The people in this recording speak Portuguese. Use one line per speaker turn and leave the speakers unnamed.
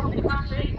Obrigado.